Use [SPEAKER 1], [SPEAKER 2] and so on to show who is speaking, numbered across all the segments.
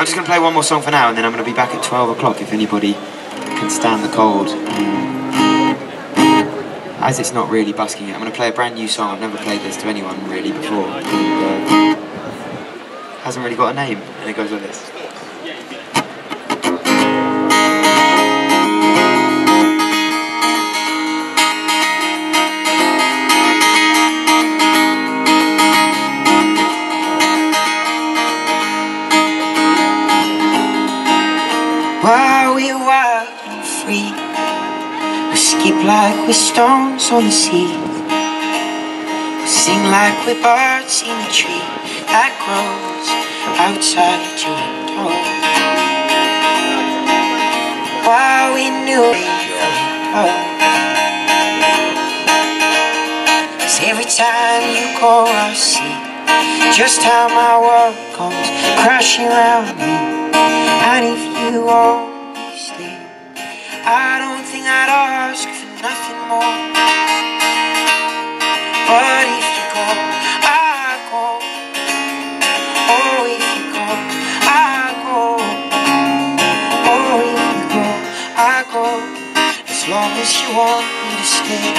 [SPEAKER 1] I'm just going to play one more song for now and then I'm going to be back at 12 o'clock if anybody can stand the cold. As it's not really busking it, I'm going to play a brand new song. I've never played this to anyone really before. And, uh, hasn't really got a name and it goes like this.
[SPEAKER 2] Wild and free, we skip like we're stones on the sea. We sing like we're birds in a tree that grows outside your window. While we knew Cause every time you go, I see just how my world comes crashing around me. And if you stay, I don't think I'd ask for nothing more. But if you go, I go. Oh, if you go, I go. Oh, if you go, I go. As long as you want me to stay.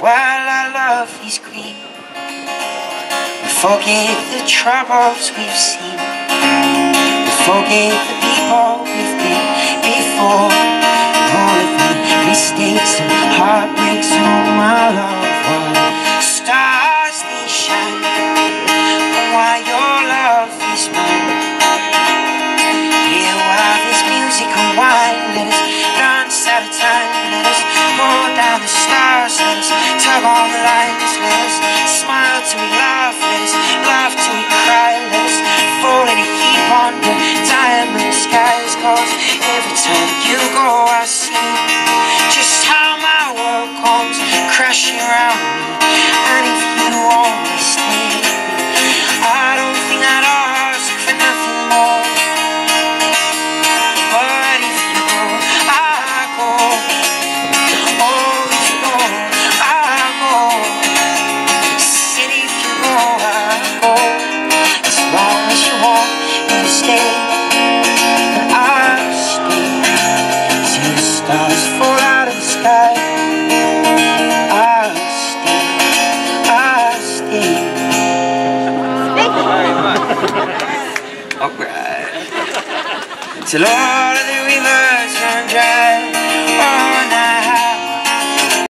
[SPEAKER 2] While our love green, we forget the troubles we've seen. Forget the people we've been before. All of the mistakes and heartbreaks on my loved one. Stars they shine, while your love is mine. Here while there's music and wine, let us dance out of time. Let us pull down the stars, let us tug on the lines. See just how my world comes crashing around. And if you always
[SPEAKER 1] 起来。